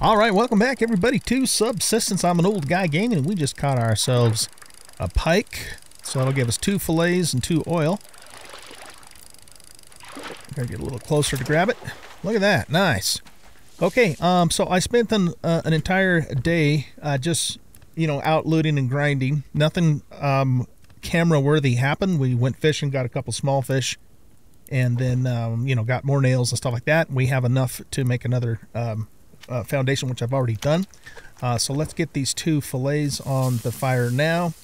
All right, welcome back, everybody, to Subsistence. I'm an old guy gaming, and we just caught ourselves a pike. So that'll give us two fillets and two oil. Gotta get a little closer to grab it. Look at that, nice. Okay, um, so I spent an, uh, an entire day uh, just, you know, out looting and grinding. Nothing um, camera worthy happened. We went fishing, got a couple small fish, and then, um, you know, got more nails and stuff like that. We have enough to make another um, uh, foundation, which I've already done. Uh, so let's get these two fillets on the fire now.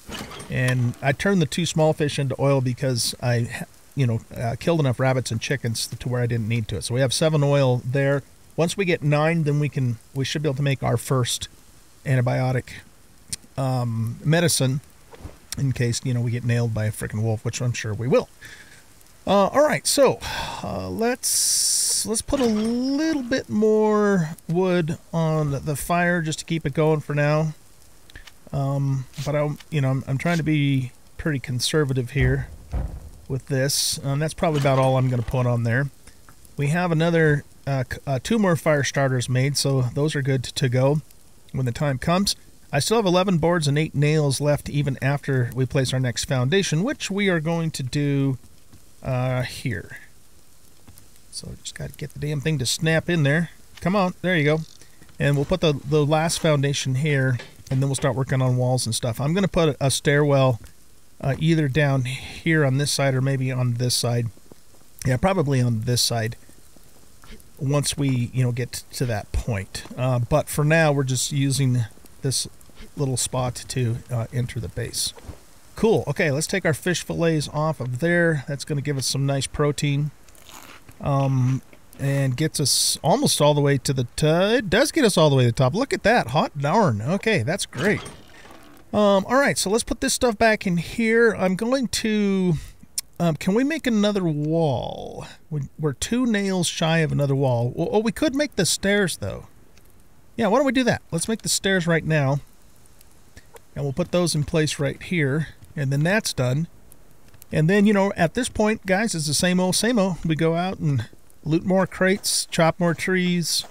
And I turned the two small fish into oil because I, you know, uh, killed enough rabbits and chickens to where I didn't need to. So we have seven oil there. Once we get nine, then we can we should be able to make our first antibiotic um, medicine in case you know we get nailed by a freaking wolf, which I'm sure we will. Uh, all right, so uh, let's let's put a little bit more wood on the fire just to keep it going for now. Um, but I'm you know, I'm, I'm trying to be pretty conservative here with this. Um, that's probably about all I'm going to put on there. We have another uh, uh, two more fire starters made, so those are good to go when the time comes. I still have 11 boards and 8 nails left even after we place our next foundation, which we are going to do uh, here. So just got to get the damn thing to snap in there. Come on, there you go. And we'll put the, the last foundation here, and then we'll start working on walls and stuff. I'm going to put a, stairwell uh, either down here on this side or maybe on this side. Yeah, probably on this side once we, you know, get to that point. Uh, but for now, we're just using this little spot to uh, enter the base. Cool. Okay, let's take our fish fillets off of there. That's going to give us some nice protein. Um, and gets us almost all the way to the... it does get us all the way to the top. Look at that. Hot darn. Okay, that's great. Um, all right, so let's put this stuff back in here. I'm going to... Um, can we make another wall? We're two nails shy of another wall. Oh, we could make the stairs, though. Yeah, why don't we do that? Let's make the stairs right now. And we'll put those in place right here and then that's done. And then, you know, at this point, guys, it's the same old, same old. We go out and loot more crates, chop more trees,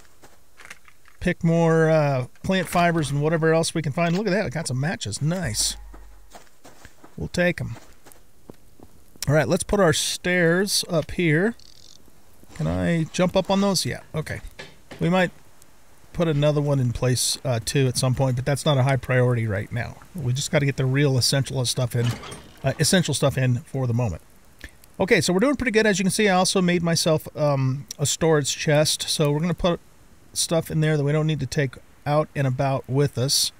pick more uh, plant fibers and whatever else we can find. Look at that. I got some matches. Nice. We'll take them. All right, let's put our stairs up here. Can I jump up on those? Yeah, okay. We might put another one in place uh, too at some point, but that's not a high priority right now. We just got to get the real essential stuff in, uh, essential stuff in for the moment. Okay, so we're doing pretty good. As you can see, I also made myself um, a storage chest. So we're going to put stuff in there that we don't need to take out and about with us.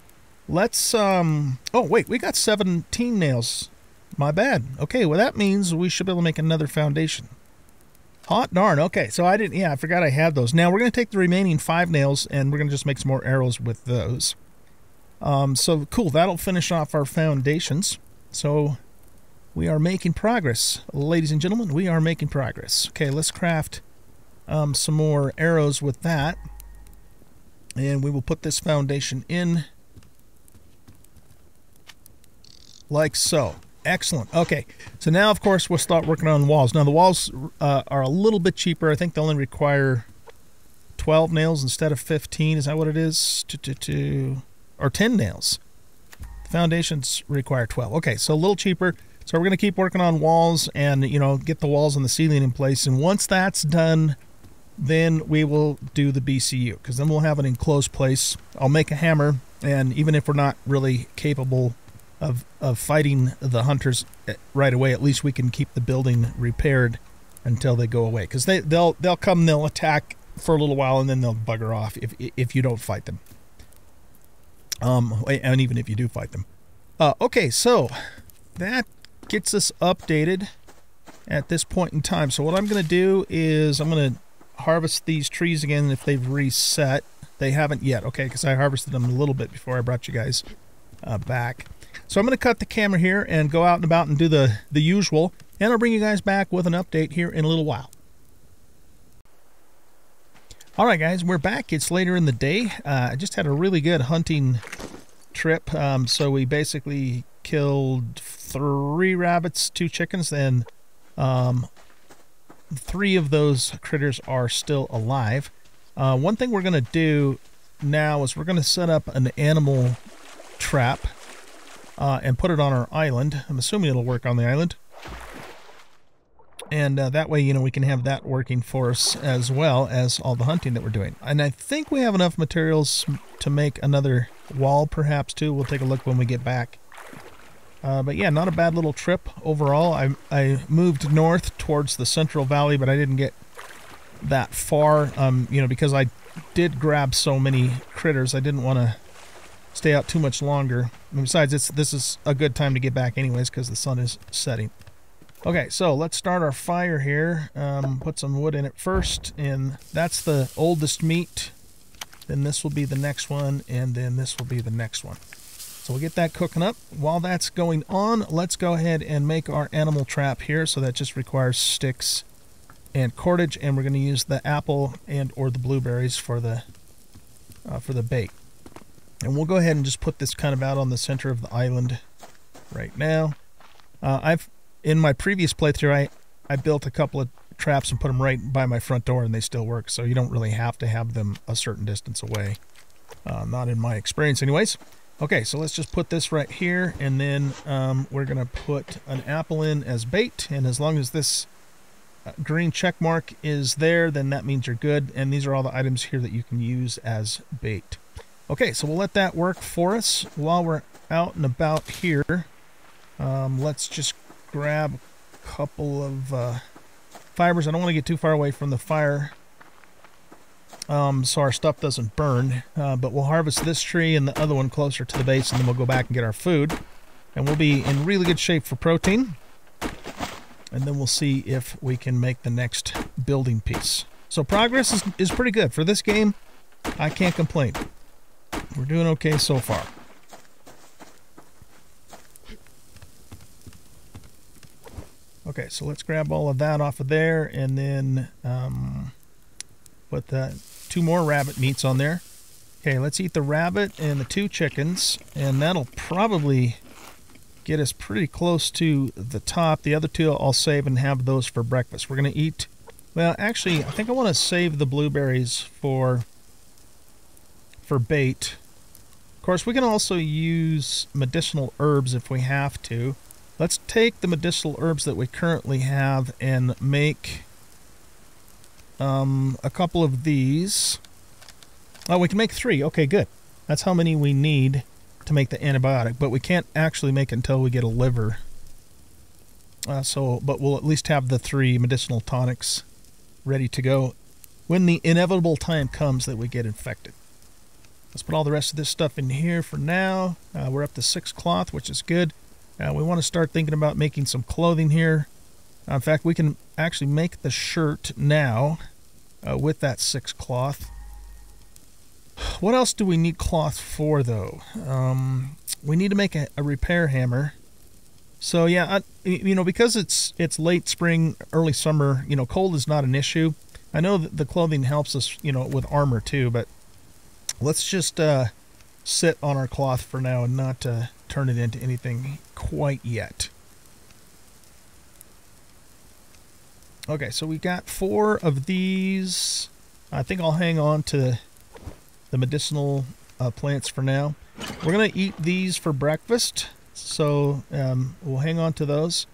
Let's, um, oh, wait, we got 17 nails. My bad. Okay, well, that means we should be able to make another foundation. Hot darn. Okay, so I didn't, yeah, I forgot I had those. Now we're going to take the remaining five nails and we're going to just make some more arrows with those. Um, so cool, that'll finish off our foundations. So we are making progress, ladies and gentlemen. We are making progress. Okay, let's craft um, some more arrows with that. And we will put this foundation in like so. Excellent. Okay, so now of course we'll start working on walls. Now the walls uh, are a little bit cheaper. I think they only require 12 nails instead of 15. Is that what it is? Two, two, two, Or 10 nails. Foundations require 12. Okay, so a little cheaper. So we're going to keep working on walls and, you know, get the walls and the ceiling in place. And once that's done, then we will do the BCU because then we'll have an enclosed place. I'll make a hammer, and even if we're not really capable of of fighting the hunters eh, right away, at least we can keep the building repaired until they go away. Because they they'll they'll come, they'll attack for a little while, and then they'll bugger off if if you don't fight them. Um, and even if you do fight them. Uh, okay, so that gets us updated at this point in time. So what I'm going to do is I'm going to harvest these trees again if they've reset. They haven't yet, okay, because I harvested them a little bit before I brought you guys uh, back. So I'm going to cut the camera here and go out and about and do the, the usual. And I'll bring you guys back with an update here in a little while. All right, guys, we're back. It's later in the day. Uh, I just had a really good hunting trip. Um, so we basically killed three rabbits, two chickens, and um, three of those critters are still alive. Uh, one thing we're going to do now is we're going to set up an animal trap uh, and put it on our island. I'm assuming it'll work on the island. And uh, that way, you know, we can have that working for us as well as all the hunting that we're doing. And I think we have enough materials to make another wall perhaps too. We'll take a look when we get back. Uh, but yeah, not a bad little trip overall. I, I moved north towards the Central Valley, but I didn't get that far, um, you know, because I did grab so many critters. I didn't want to stay out too much longer. And besides, it's this is a good time to get back anyways because the sun is setting. Okay, so let's start our fire here. Um, put some wood in it first, and that's the oldest meat. Then this will be the next one, and then this will be the next one. So we'll get that cooking up. While that's going on, let's go ahead and make our animal trap here. So that just requires sticks and cordage, and we're going to use the apple and or the blueberries for the uh, for the bait. And we'll go ahead and just put this kind of out on the center of the island right now. Uh, I've in my previous playthrough, I I built a couple of traps and put them right by my front door, and they still work. So you don't really have to have them a certain distance away. Uh, not in my experience, anyways. Okay, so let's just put this right here, and then um, we're going to put an apple in as bait, and as long as this uh, green check mark is there, then that means you're good, and these are all the items here that you can use as bait. Okay, so we'll let that work for us while we're out and about here. Um, let's just grab a couple of uh, fibers. I don't want to get too far away from the fire um, so our stuff doesn't burn. Uh, but we'll harvest this tree and the other one closer to the base, and then we'll go back and get our food. And we'll be in really good shape for protein. And then we'll see if we can make the next building piece. So progress is, is pretty good. For this game, I can't complain. We're doing okay so far. Okay, so let's grab all of that off of there and then um, put that two more rabbit meats on there. Okay, let's eat the rabbit and the two chickens, and that'll probably get us pretty close to the top. The other two I'll save and have those for breakfast. We're going to eat, well, actually, I think I want to save the blueberries for for bait. Of course, we can also use medicinal herbs if we have to. Let's take the medicinal herbs that we currently have and make um, a couple of these. Oh, we can make three. Okay, good. That's how many we need to make the antibiotic, but we can't actually make until we get a liver. Uh, so, but we'll at least have the three medicinal tonics ready to go when the inevitable time comes that we get infected. Let's put all the rest of this stuff in here for now. Uh, we're up to six cloth, which is good. Uh, we want to start thinking about making some clothing here. Uh, in fact, we can actually make the shirt now uh, with that six cloth. What else do we need cloth for, though? Um, we need to make a, a repair hammer. So yeah, I, you know, because it's it's late spring, early summer, you know, cold is not an issue. I know that the clothing helps us, you know, with armor too, but let's just uh, sit on our cloth for now and not uh, turn it into anything quite yet. Okay, so we got four of these. I think I'll hang on to the medicinal uh, plants for now. We're going to eat these for breakfast, so um, we'll hang on to those.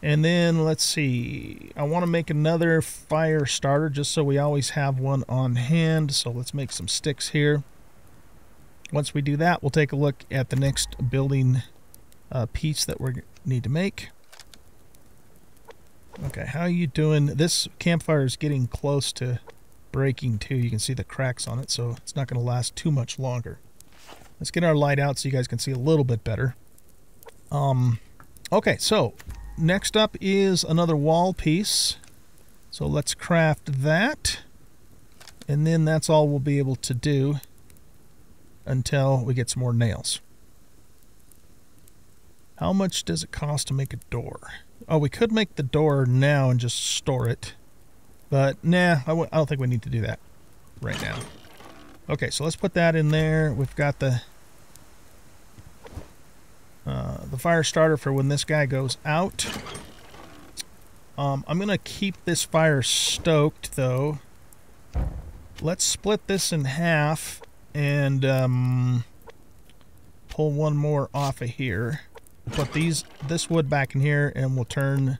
And then let's see, I want to make another fire starter just so we always have one on hand. So let's make some sticks here. Once we do that, we'll take a look at the next building uh, piece that we need to make. Okay, how are you doing? This campfire is getting close to breaking too. You can see the cracks on it, so it's not going to last too much longer. Let's get our light out so you guys can see a little bit better. Um, okay, so next up is another wall piece. So let's craft that. And then that's all we'll be able to do until we get some more nails. How much does it cost to make a door? Oh, we could make the door now and just store it. But, nah, I w I don't think we need to do that right now. Okay, so let's put that in there. We've got the uh, the fire starter for when this guy goes out. Um, I'm going to keep this fire stoked, though. Let's split this in half and um, pull one more off of here. Put these this wood back in here, and we'll turn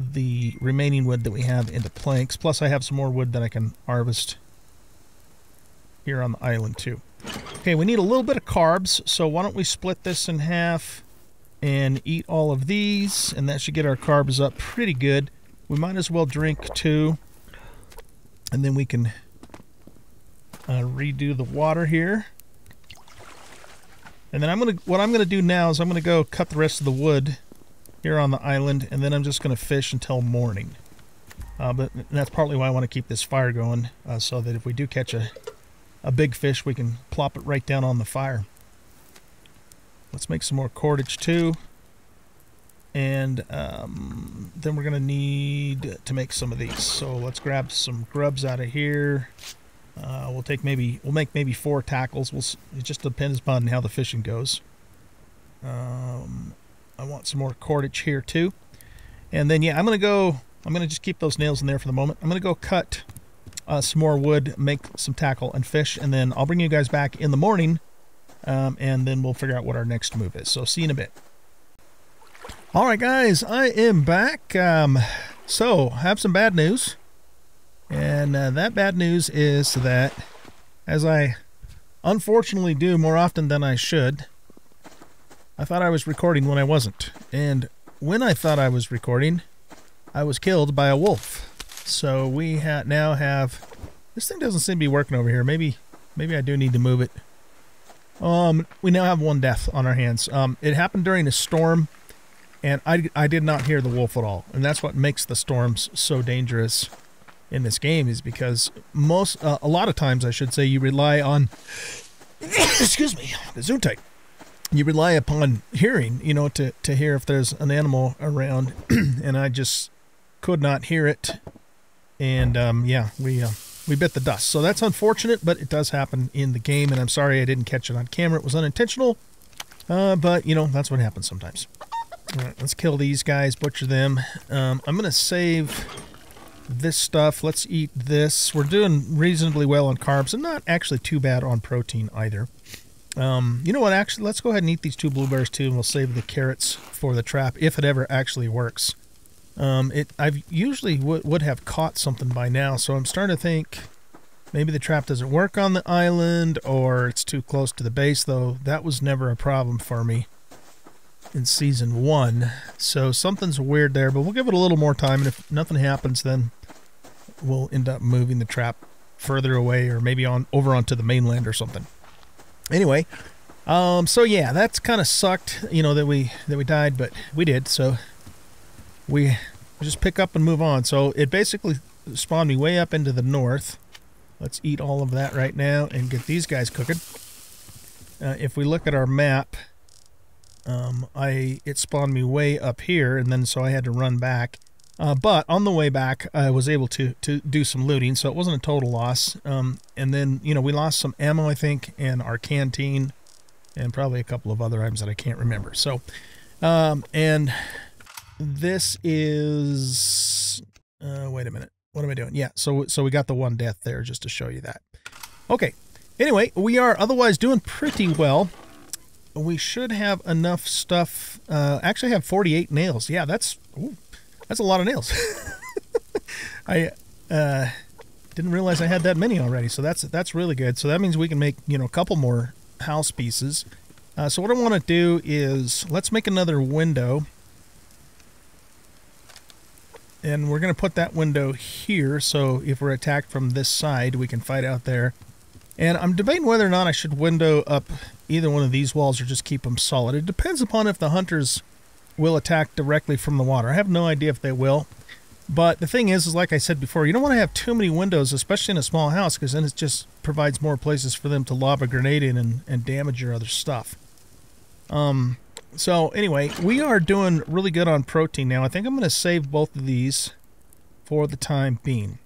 the remaining wood that we have into planks. Plus, I have some more wood that I can harvest here on the island too. Okay, we need a little bit of carbs, so why don't we split this in half and eat all of these, and that should get our carbs up pretty good. We might as well drink two, and then we can uh, redo the water here. And then I'm gonna, what I'm gonna do now is I'm gonna go cut the rest of the wood here on the island, and then I'm just gonna fish until morning. Uh, but that's partly why I want to keep this fire going, uh, so that if we do catch a a big fish, we can plop it right down on the fire. Let's make some more cordage too. And um, then we're going to need to make some of these. So let's grab some grubs out of here. Uh, we'll take maybe, we'll make maybe four tackles. We'll, it just depends upon how the fishing goes. Um, I want some more cordage here too. And then, yeah, I'm to go, I'm to just keep those nails in there for the moment. I'm to go cut uh, some more wood, make some tackle and fish, and then I'll bring you guys back in the morning, um, and then we'll figure out what our next move is. So see you in a bit. All right, guys, I am back. Um, so, have some bad news. And uh, that bad news is that, as I unfortunately do more often than I should, I thought I was recording when I wasn't. And when I thought I was recording, I was killed by a wolf. So we ha now have... This thing doesn't seem to be working over here. Maybe maybe I do need to move it. Um, we now have one death on our hands. Um, it happened during a storm, and I, I did not hear the wolf at all. And that's what makes the storms so dangerous in this game is because most, uh, a lot of times I should say, you rely on, excuse me, the zoom. You rely upon hearing, you know, to, to hear if there's an animal around, and I just could not hear it and um, yeah, we uh, we bit the dust. So that's unfortunate, but it does happen in the game, and I'm sorry I didn't catch it on camera. It was unintentional, uh, but you know that's what happens sometimes. All right, let's kill these guys, butcher them. Um, I'm gonna save this stuff. Let's eat this. We're doing reasonably well on carbs, and not actually too bad on protein either. Um, you know what? Actually, let's go ahead and eat these two blueberries too, and we'll save the carrots for the trap if it ever actually works. Um, it I've usually would would have caught something by now, so I'm starting to think maybe the trap doesn't work on the island or it's too close to the base. Though that was never a problem for me in season one, so something's weird there. But we'll give it a little more time, and if nothing happens, then we'll end up moving the trap further away or maybe on over onto the mainland or something. Anyway, um, so yeah, that's kind of sucked, you know, that we that we died, but we did. So we just pick up and move on. So it basically spawned me way up into the north. Let's eat all of that right now and get these guys cooking. Uh, if we look at our map, um, I it spawned me way up here, and then so I had to run back. Uh, but on the way back, I was able to to do some looting, so it wasn't a total loss. Um, and then you know we lost some ammo, I think, and our canteen, and probably a couple of other items that I can't remember. So, um, and this is uh, wait a minute. What am i doing? Yeah so so we got the one death there just to show you that. Okay anyway we are otherwise doing pretty well. We should have enough stuff uh actually have 48 nails. Yeah that's ooh, that's a lot of nails. I uh didn't realize i had that many already so that's that's really good. So that means we can make you know a couple more house pieces. Uh, so what i want to do is let's make another window and we're going to put that window here so if we're attacked from this side we can fight out there. And I'm debating whether or not I should window up either one of these walls or just keep them solid. It depends upon if the hunters will attack directly from the water. I have no idea if they will. But the thing is is like I said before you don't want to have too many windows especially in a small house because then it just provides more places for them to lob a grenade in and, and damage your other stuff. Um so anyway, we are doing really good on protein now. I think I'm going to save both of these for the time being.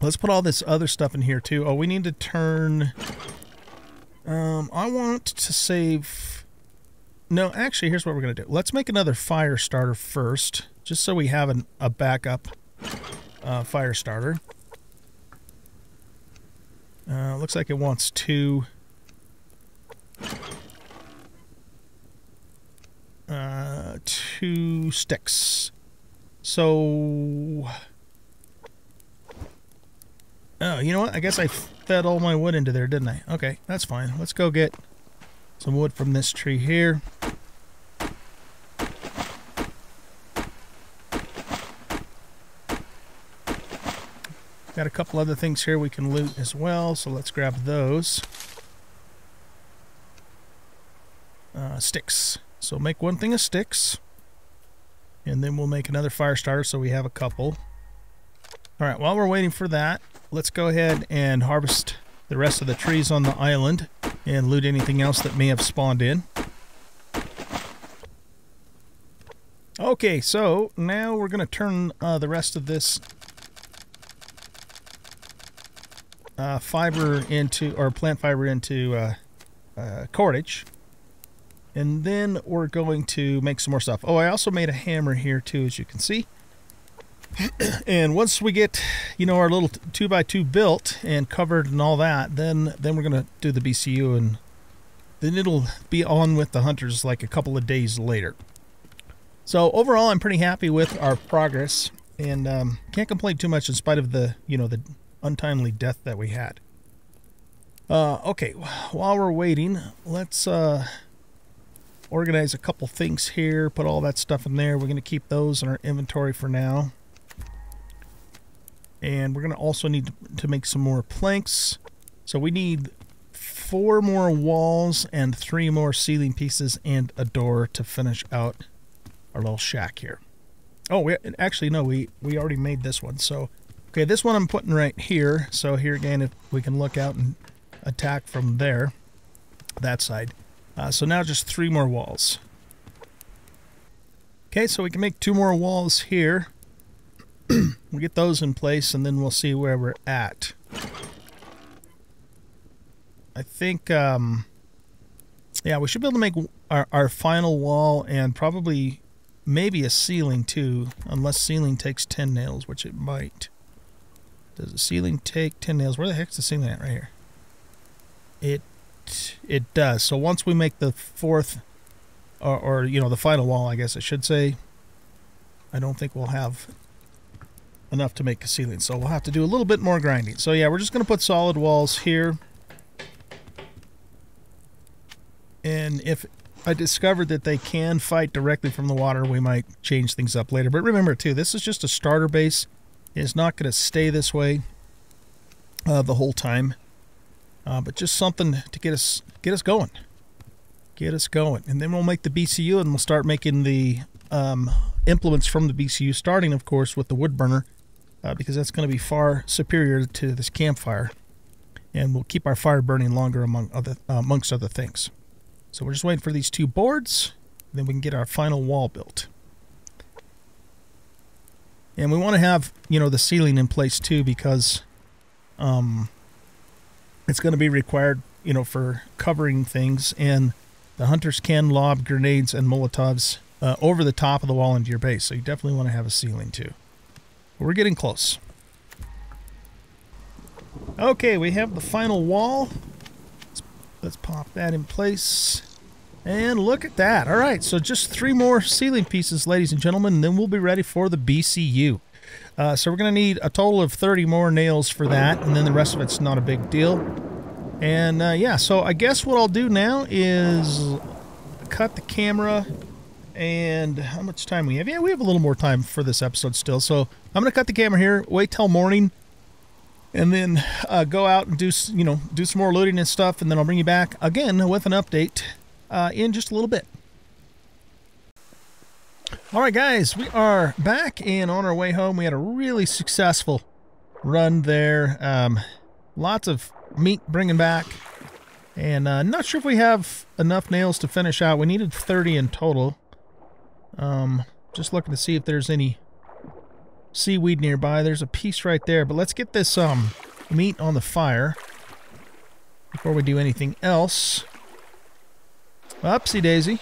Let's put all this other stuff in here too. Oh, we need to turn... Um, I want to save... No, actually, here's what we're going to do. Let's make another fire starter first, just so we have an, a backup uh, fire starter. Uh, looks like it wants two. Uh, two sticks. So... Oh, you know what? I guess I fed all my wood into there, didn't I? Okay, that's fine. Let's go get some wood from this tree here. Got a couple other things here we can loot as well, so let's grab those. Uh, sticks. So make one thing of sticks. And then we'll make another fire starter so we have a couple. Alright, while we're waiting for that, let's go ahead and harvest the rest of the trees on the island and loot anything else that may have spawned in. Okay, so now we're going to turn uh, the rest of this uh, fiber into, or plant fiber into uh, uh, cordage. And then we're going to make some more stuff. Oh, I also made a hammer here too, as you can see. and once we get, you know, our little two by two built and covered and all that, then then we're gonna do the BCU and then it'll be on with the hunters like a couple of days later. So overall, I'm pretty happy with our progress and um, can't complain too much in spite of the, you know, the untimely death that we had. Uh, okay, while we're waiting, let's uh, organize a couple things here, put all that stuff in there. We're going to keep those in our inventory for now. And we're going to also need to make some more planks. So we need four more walls and three more ceiling pieces and a door to finish out our little shack here. Oh, we, actually, no, we, we already made this one. So, okay, this one I'm putting right here. So here again, if we can look out and attack from there, that side. Uh, so now just three more walls. Okay, so we can make two more walls here. we'll get those in place and then we'll see where we're at. I think, um, yeah, we should be able to make our, our final wall and probably maybe a ceiling too, unless ceiling takes 10 nails, which it might. Does the ceiling take 10 nails? Where the heck's the ceiling at right here? It it does. So once we make the fourth, or, or, you know, the final wall, I guess I should say, I don't think we'll have enough to make a ceiling. So we'll have to do a little bit more grinding. So yeah, we're just going to put solid walls here. And if I discovered that they can fight directly from the water, we might change things up later. But remember, too, this is just a starter base. It's not going to stay this way uh, the whole time. Uh, but just something to get us get us going. Get us going. And then we'll make the BCU and we'll start making the um, implements from the BCU, starting, of course, with the wood burner, uh, because that's going to be far superior to this campfire. And we'll keep our fire burning longer among other, uh, amongst other things. So we're just waiting for these two boards, then we can get our final wall built. And we want to have, you know, the ceiling in place too because um, it's going to be required, you know, for covering things. And the hunters can lob grenades and Molotovs uh, over the top of the wall into your base. So you definitely want to have a ceiling too. But we're getting close. Okay, we have the final wall. Let's, let's pop that in place. And look at that. All right, so just three more ceiling pieces, ladies and gentlemen, and then we'll be ready for the BCU. Uh, so we're going to need a total of 30 more nails for that, and then the rest of it's not a big deal. And uh, yeah, so I guess what I'll do now is cut the camera and how much time we have? Yeah, we have a little more time for this episode still. So I'm going to cut the camera here, wait till morning, and then uh, go out and do, you know, do some more looting and stuff, and then I'll bring you back again with an update uh, in just a little bit. All right, guys, we are back and on our way home. We had a really successful run there. Um, lots of meat bringing back. And uh, not sure if we have enough nails to finish out. We needed 30 in total. Um, just looking to see if there's any seaweed nearby. There's a piece right there. But let's get this um, meat on the fire before we do anything else. Upsy daisy.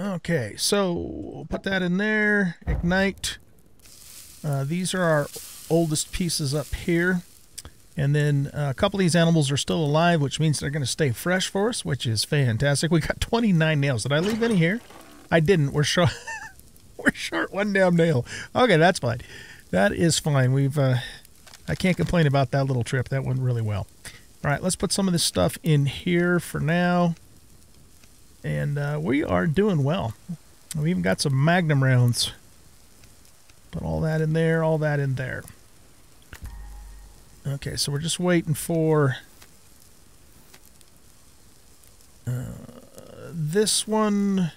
Okay, so we'll put that in there. Ignite. Uh, these are our oldest pieces up here. And then uh, a couple of these animals are still alive, which means they're going to stay fresh for us, which is fantastic. We got 29 nails. Did I leave any here? I didn't. We're short. We're short one damn nail. Okay, that's fine. That is fine. We've. Uh, I can't complain about that little trip. That went really well. All right, let's put some of this stuff in here for now. And uh, we are doing well. We even got some magnum rounds. Put all that in there, all that in there. Okay, so we're just waiting for uh, this one.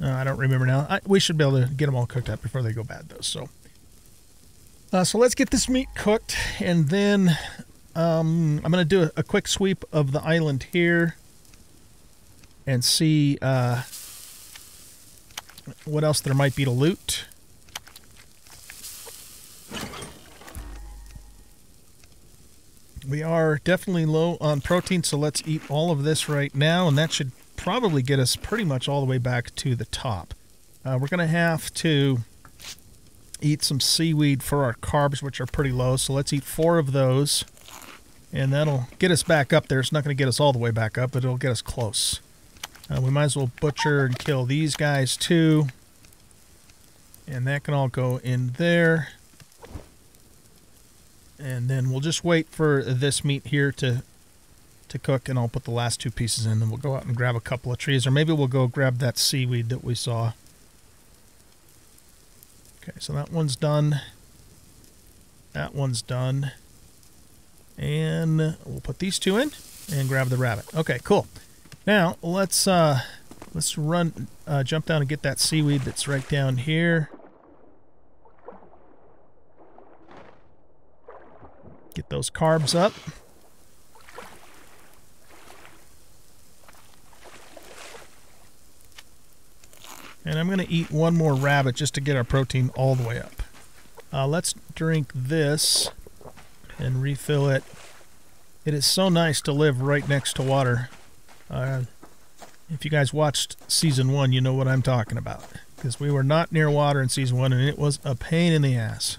Uh, I don't remember now. I, we should be able to get them all cooked up before they go bad, though. So, uh, so let's get this meat cooked, and then um, I'm going to do a, a, quick sweep of the island here and see uh, what else there might be to loot. We are definitely low on protein, so let's eat all of this right now, and that should probably get us pretty much all the way back to the top. Uh, we're going to have to eat some seaweed for our carbs, which are pretty low, so let's eat four of those, and that'll get us back up there. It's not going to get us all the way back up, but it'll get us close. Uh, we might as well butcher and kill these guys too. And that can all go in there. And then we'll just wait for this meat here to to cook and I'll put the last two pieces in and we'll go out and grab a couple of trees or maybe we'll go grab that seaweed that we saw. Okay, so that one's done. That one's done. And we'll put these two in and grab the rabbit. Okay, cool. Now let's uh, let's run, uh, jump down and get that seaweed that's right down here. Get those carbs up. And I'm going to eat one more rabbit just to get our protein all the way up. Uh, let's drink this and refill it. It is so nice to live right next to water. Uh, if you guys watched season one, you know what I'm talking about. Because we were not near water in season one, and it was a pain in the ass.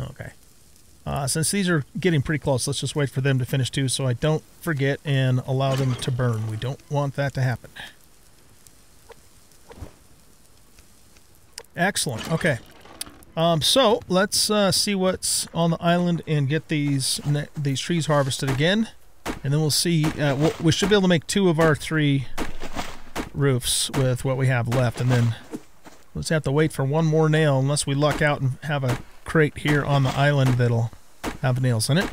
Okay. Uh, since these are getting pretty close, let's just wait for them to finish too so I don't forget and allow them to burn. We don't want that to happen. Excellent. Okay. Um, so let's uh, see what's on the island and get these these trees harvested again. And then we'll see, uh, we'll, we should be able to make two of our three roofs with what we have left. And then let's have to wait for one more nail unless we luck out and have a crate here on the island that'll have nails in it.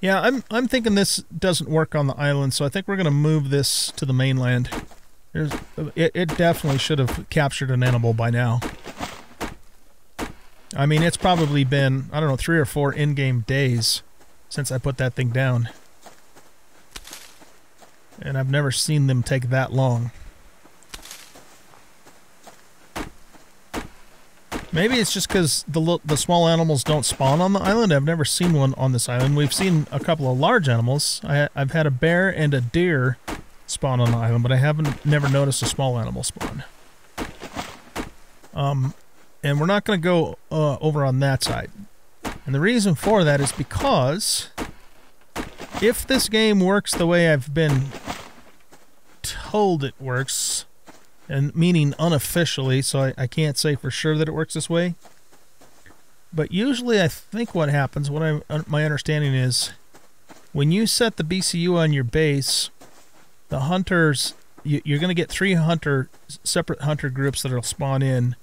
Yeah, I'm, I'm thinking this doesn't work on the island, so I think we're going to move this to the mainland. There's, it, it definitely should have captured an animal by now. I mean, it's probably been, I don't know, three or four in-game days since I put that thing down. And I've never seen them take that long. Maybe it's just because the the small animals don't spawn on the island. I've never seen one on this island. We've seen a couple of large animals. I, I've had a bear and a deer spawn on the island, but I haven't never noticed a small animal spawn. Um, and we're not going to go uh, over on that side. And the reason for that is because if this game works the way I've been told it works, and meaning unofficially, so I, I can't say for sure that it works this way. But usually, I think what happens, what I my understanding is, when you set the BCU on your base, the hunters you, you're going to get three hunter separate hunter groups that'll spawn in,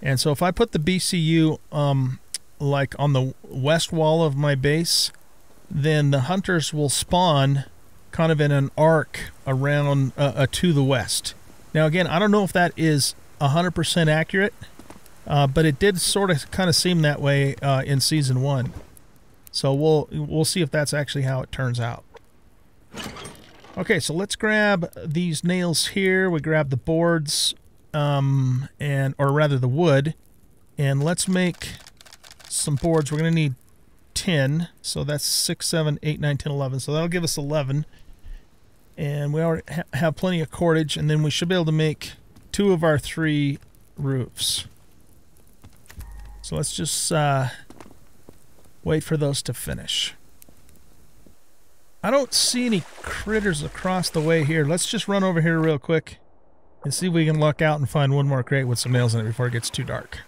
and so if I put the BCU um, like on the west wall of my base, then the hunters will spawn kind of in an arc around uh, uh, to the west. Now, again, I don't know if that is 100% accurate, uh, but it did sort of kind of seem that way uh, in season one. So we'll we'll see if that's actually how it turns out. Okay, so let's grab these nails here. We grab the boards, um, and or rather the wood, and let's make some boards. We're going to need 10. So that's 6, 7, 8, 9, 10, 11. So that'll give us 11. And we already ha have plenty of cordage. And then we should be able to make two of our three roofs. So let's just uh, wait for those to finish. I don't see any critters across the way here. Let's just run over here real quick and see if we can luck out and find one more crate with some nails in it before it gets too dark.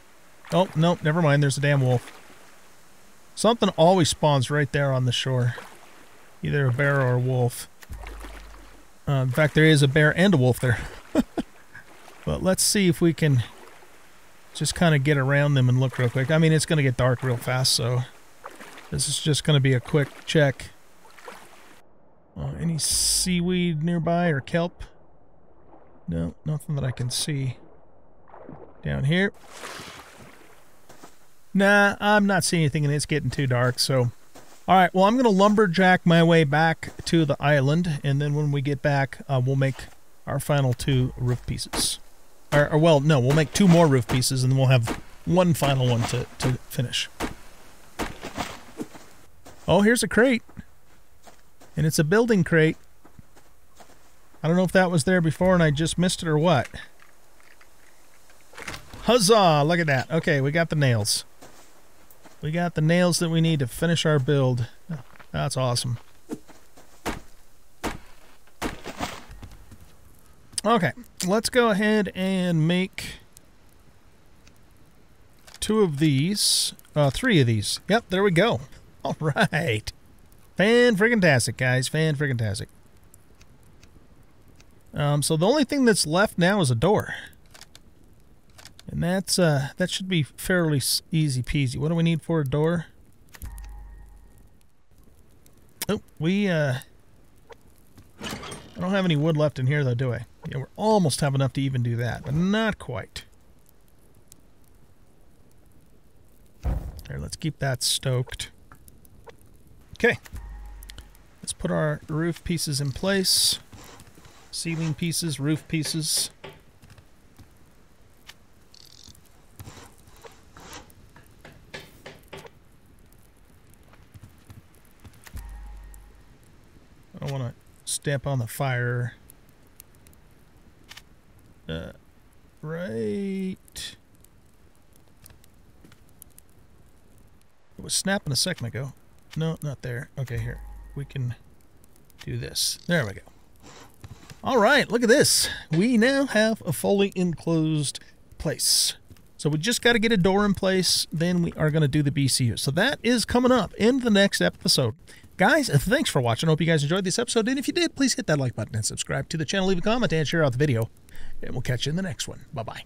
Oh, nope, never mind. There's a damn wolf. Something always spawns right there on the shore. Either a bear or a wolf. Uh, in fact, there is a bear and a wolf there. but let's see if we can just kind of get around them and look real quick. I mean, it's going to get dark real fast, so this is just going to be a quick check. Uh, any seaweed nearby or kelp? No, nothing that I can see. Down here. Nah, I'm not seeing anything and it's getting too dark, so... Alright, well I'm going to lumberjack my way back to the island, and then when we get back, uh, we'll make our final two roof pieces. Or, or, well, no, we'll make two more roof pieces, and then we'll have one final one to, to finish. Oh, here's a crate. And it's a building crate. I don't know if that was there before and I just missed it or what. Huzzah! Look at that. Okay, we got the nails. We got the nails that we need to finish our build. That's awesome. Okay, let's go ahead and make two of these. Uh, three of these. Yep, there we go. All right. Fan friggin' tastic, guys. Fan friggin' tastic. Um, so the only thing that's left now is a door. And that's, uh, that should be fairly easy peasy. What do we need for a door? Oh, we, uh... I don't have any wood left in here, though, do I? Yeah, we're almost have enough to even do that, but not quite. Here, let's keep that stoked. Okay. Let's put our roof pieces in place. Ceiling pieces, roof pieces. I don't want to step on the fire. Uh, right. It was snapping a second ago. No, not there. Okay, here we can do this. There we go. All right, look at this. We now have a fully enclosed place. So we just got to get a door in place, then we are going to do the BCU. So that is coming up in the next episode. Guys, thanks for watching. I hope you guys enjoyed this episode. And if you did, please hit that like button and subscribe to the channel, leave a comment, and share out the video. And we'll catch you in the next one. Bye-bye.